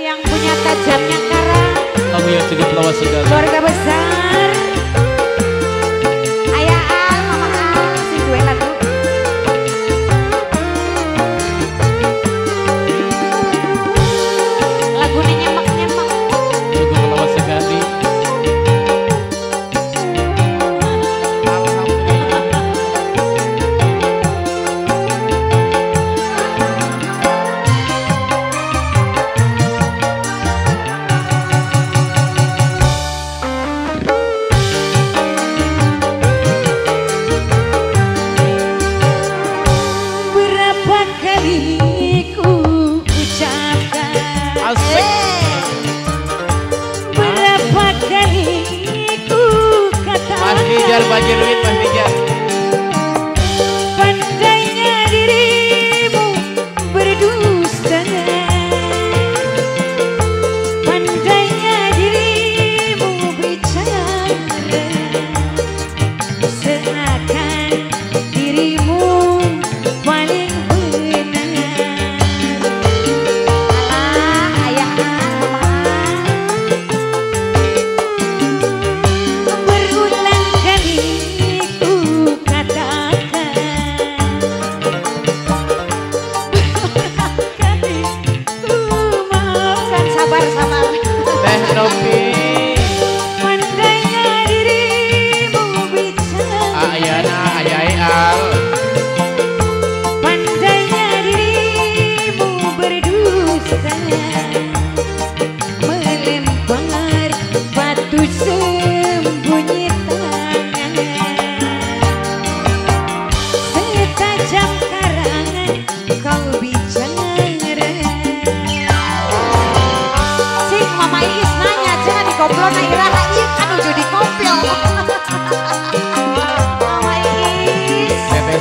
yang punya tajamnya karang. Kami yang pelawas segala, Keluarga besar. Fajar Fajar Win Mas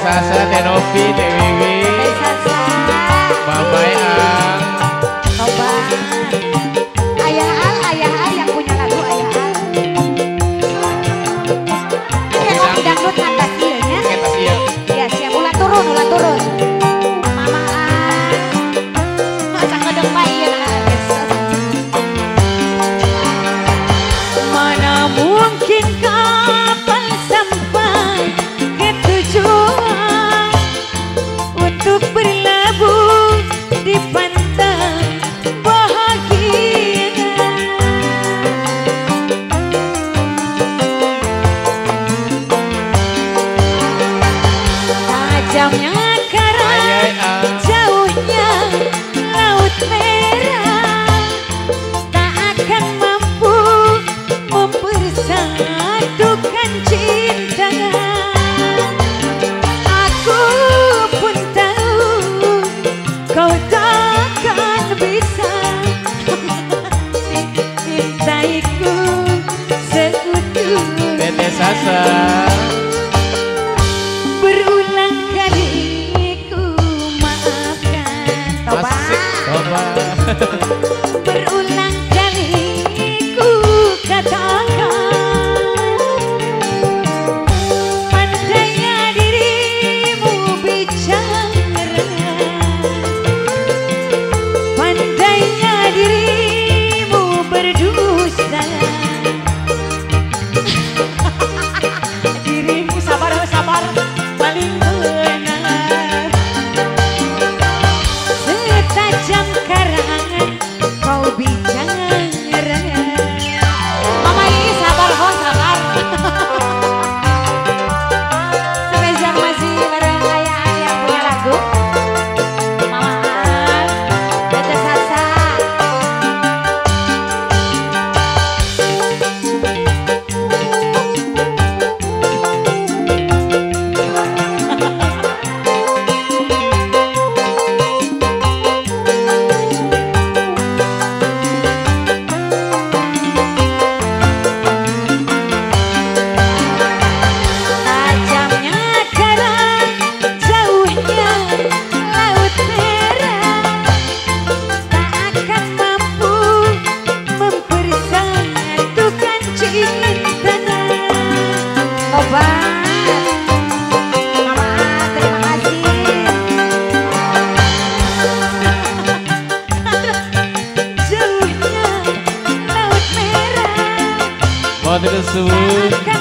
Sasa de no pide Damián. पर उल Terima kasih.